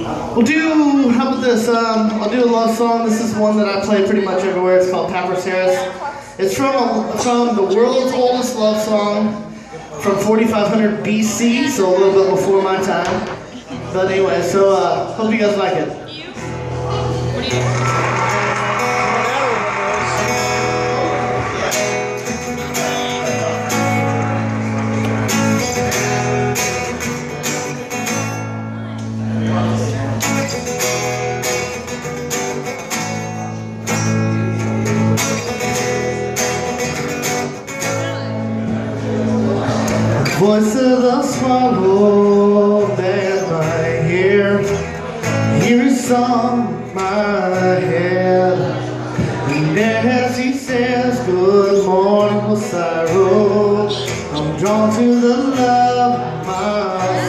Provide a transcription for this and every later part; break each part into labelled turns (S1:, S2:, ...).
S1: We'll do, how about this? Um, I'll do a love song. This is one that I play pretty much everywhere. It's called Papyrus Harris. It's from, from the world's oldest love song from 4500 BC, so a little bit before my time. But anyway, so uh, hope you guys like it. Voice of the swallow that I hear. Hear a song my head. And as he says good morning Osiris. I'm drawn to the love of my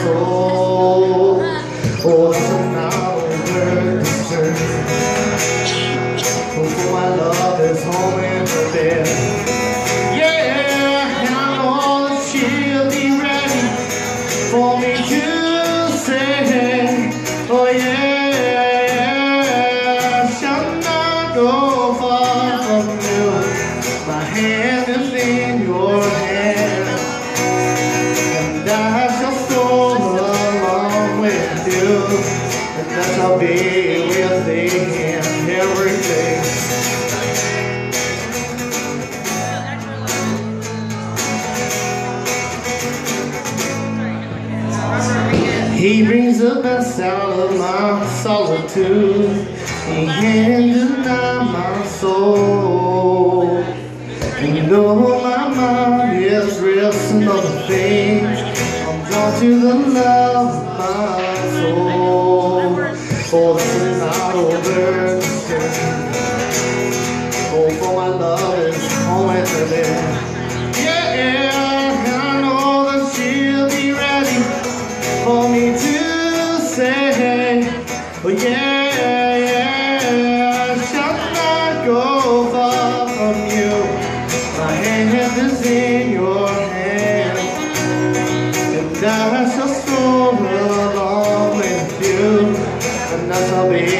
S1: I shall be with thee in everything. He brings the best out of my solitude. He can't deny my soul. And you know my mind is racing other things. I'm drawn to the love of my soul. Oh, this is not over. From you. My hand is in your hand, and along with you, and.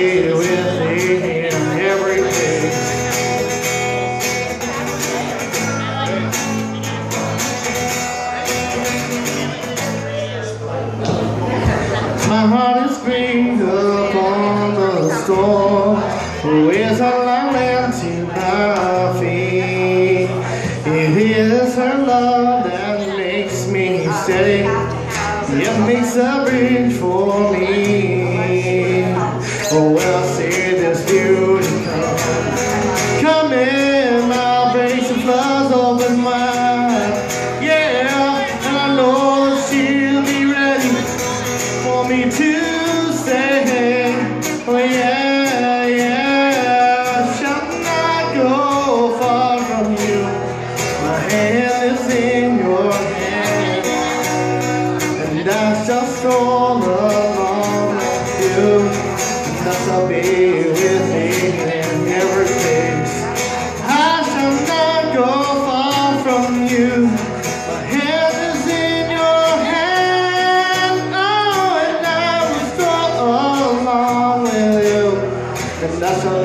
S1: My heart is grieved oh, steady. It makes a bridge for me. Oh, when Shall stroll along with you, I shall be with in every place. I shall not go far from you. My hand is in your hand, oh, and I will stroll along with you, and I shall